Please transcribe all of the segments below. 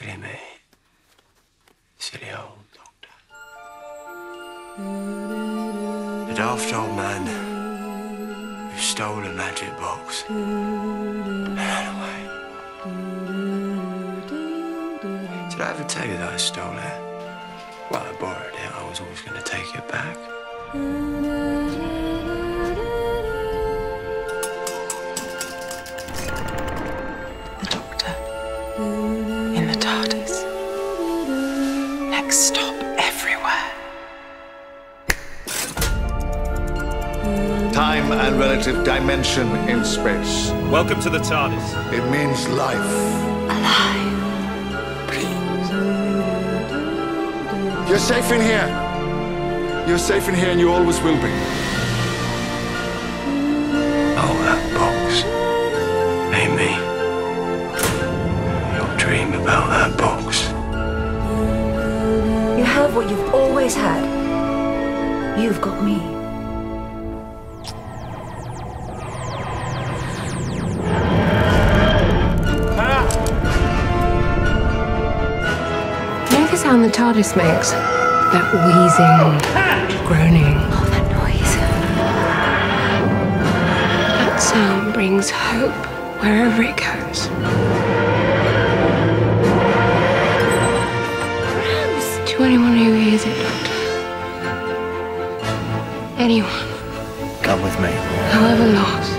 Silly me. Silly old doctor. The daft old man who stole a magic box and ran away. Did I ever tell you that I stole it? Well, I borrowed it. I was always going to take it back. The Doctor. In the TARDIS. Next stop everywhere. Time and relative dimension in space. Welcome to the TARDIS. It means life. Alive. You're safe in here. You're safe in here and you always will be. Dream about that box. You have what you've always had. You've got me. You know the sound the TARDIS makes? That wheezing, groaning. Oh, that noise. That sound brings hope wherever it goes. To anyone who hears it, Doctor. Anyone, Come with me. however lost.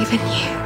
Even you.